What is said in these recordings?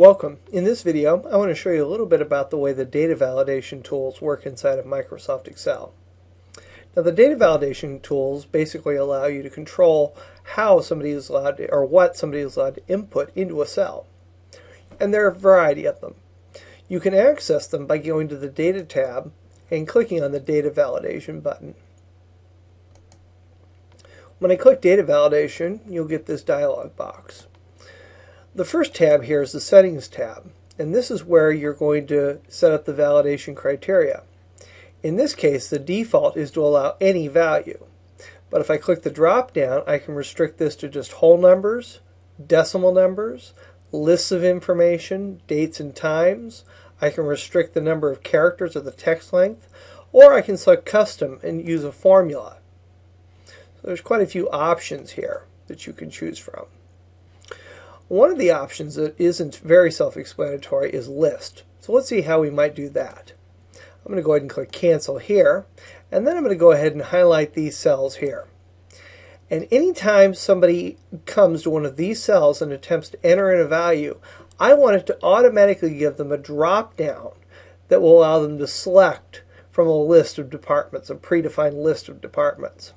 Welcome. In this video, I want to show you a little bit about the way the data validation tools work inside of Microsoft Excel. Now the data validation tools basically allow you to control how somebody is allowed to, or what somebody is allowed to input into a cell. And there are a variety of them. You can access them by going to the Data tab and clicking on the Data Validation button. When I click Data Validation, you'll get this dialog box. The first tab here is the Settings tab, and this is where you're going to set up the validation criteria. In this case, the default is to allow any value. But if I click the drop down, I can restrict this to just whole numbers, decimal numbers, lists of information, dates and times. I can restrict the number of characters or the text length, or I can select custom and use a formula. So there's quite a few options here that you can choose from. One of the options that isn't very self-explanatory is list. So let's see how we might do that. I'm going to go ahead and click cancel here and then I'm going to go ahead and highlight these cells here. And anytime somebody comes to one of these cells and attempts to enter in a value, I want it to automatically give them a drop down that will allow them to select from a list of departments, a predefined list of departments.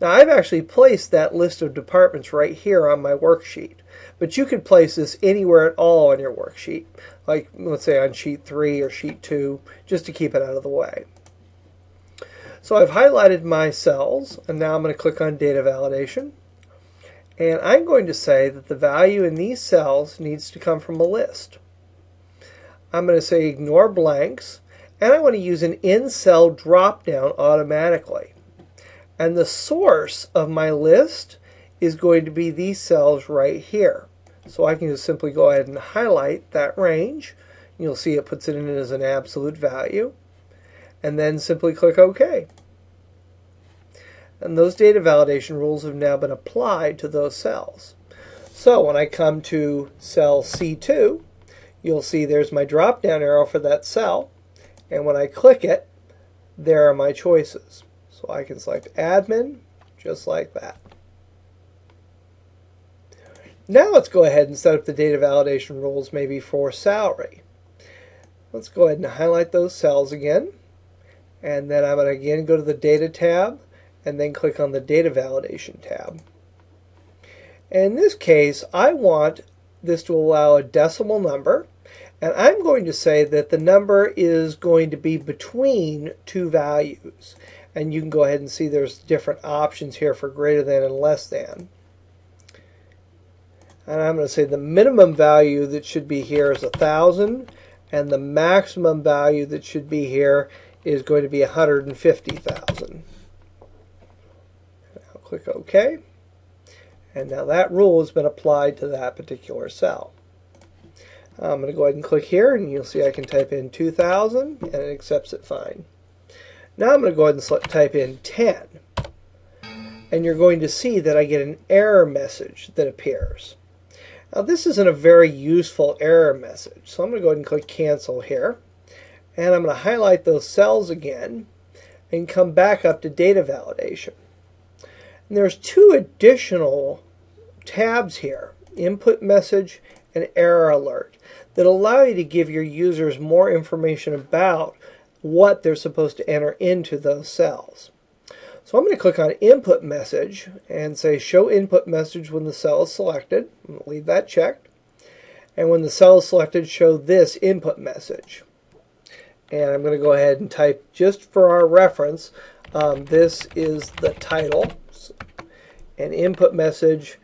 Now I've actually placed that list of departments right here on my worksheet, but you could place this anywhere at all on your worksheet, like let's say on sheet 3 or sheet 2, just to keep it out of the way. So I've highlighted my cells, and now I'm going to click on Data Validation. And I'm going to say that the value in these cells needs to come from a list. I'm going to say ignore blanks, and I want to use an in-cell drop-down automatically. And the source of my list is going to be these cells right here. So I can just simply go ahead and highlight that range. You'll see it puts it in as an absolute value. And then simply click OK. And those data validation rules have now been applied to those cells. So when I come to cell C2, you'll see there's my drop down arrow for that cell. And when I click it, there are my choices. So I can select admin, just like that. Now let's go ahead and set up the data validation rules maybe for salary. Let's go ahead and highlight those cells again. And then I'm going to again go to the data tab and then click on the data validation tab. In this case, I want this to allow a decimal number and I'm going to say that the number is going to be between two values. And you can go ahead and see there's different options here for greater than and less than. And I'm going to say the minimum value that should be here is 1,000 and the maximum value that should be here is going to be 150,000. I'll click OK. And now that rule has been applied to that particular cell. I'm going to go ahead and click here and you'll see I can type in 2000 and it accepts it fine. Now I'm going to go ahead and type in 10 and you're going to see that I get an error message that appears. Now this isn't a very useful error message so I'm going to go ahead and click cancel here and I'm going to highlight those cells again and come back up to data validation. And there's two additional tabs here, input message and error alert that allow you to give your users more information about what they're supposed to enter into those cells. So I'm going to click on input message and say show input message when the cell is selected. Leave that checked. And when the cell is selected, show this input message. And I'm going to go ahead and type, just for our reference, um, this is the title. An input message,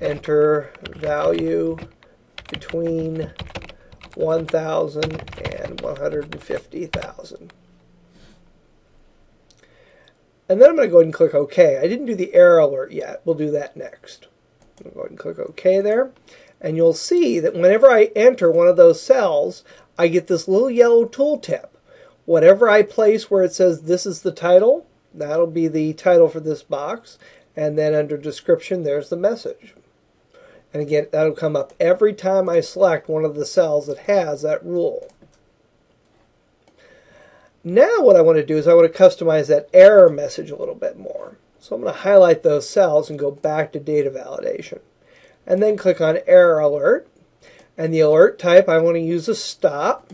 enter value between 1,000 and 150,000. And then I'm going to go ahead and click OK. I didn't do the error alert yet. We'll do that next. I'm going to go ahead and click OK there. And you'll see that whenever I enter one of those cells, I get this little yellow tooltip. Whatever I place where it says this is the title, that'll be the title for this box. And then under description, there's the message. And again, that'll come up every time I select one of the cells that has that rule. Now what I want to do is I want to customize that error message a little bit more. So I'm going to highlight those cells and go back to data validation. And then click on error alert. And the alert type, I want to use a stop.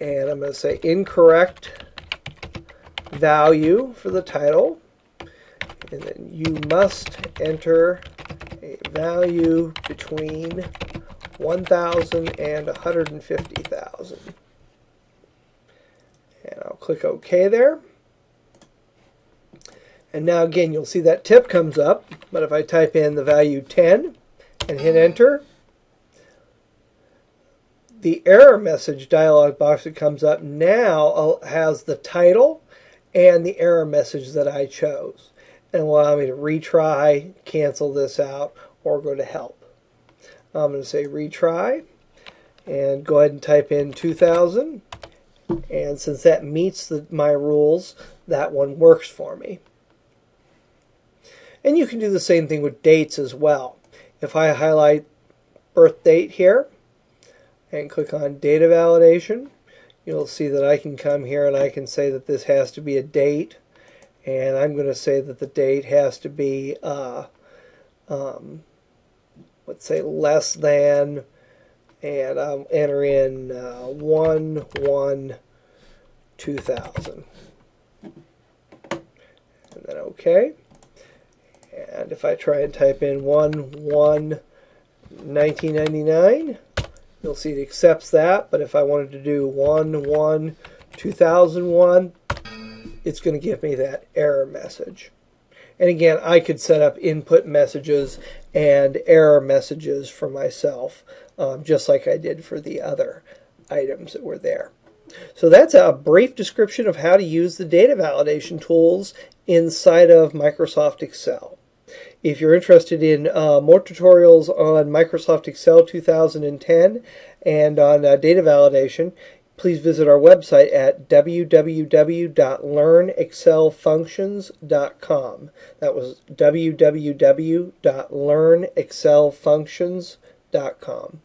And I'm going to say incorrect value for the title. And then you must enter a value between 1,000 and 150,000. And I'll click OK there. And now again, you'll see that tip comes up, but if I type in the value 10 and hit enter, the error message dialog box that comes up now uh, has the title and the error message that I chose and allow me to retry, cancel this out, or go to help. I'm going to say retry and go ahead and type in 2000 and since that meets the, my rules that one works for me. And you can do the same thing with dates as well. If I highlight birth date here and click on data validation, you'll see that I can come here and I can say that this has to be a date. And I'm going to say that the date has to be, uh, um, let's say, less than, and I'll enter in uh, 1 1 2000. And then OK. And if I try and type in 1 1 1999, you'll see it accepts that. But if I wanted to do 1 1 2001, it's going to give me that error message. And again, I could set up input messages and error messages for myself, um, just like I did for the other items that were there. So that's a brief description of how to use the data validation tools inside of Microsoft Excel. If you're interested in uh, more tutorials on Microsoft Excel 2010 and on uh, data validation, please visit our website at www.learnexcelfunctions.com. That was www.learnexcelfunctions.com.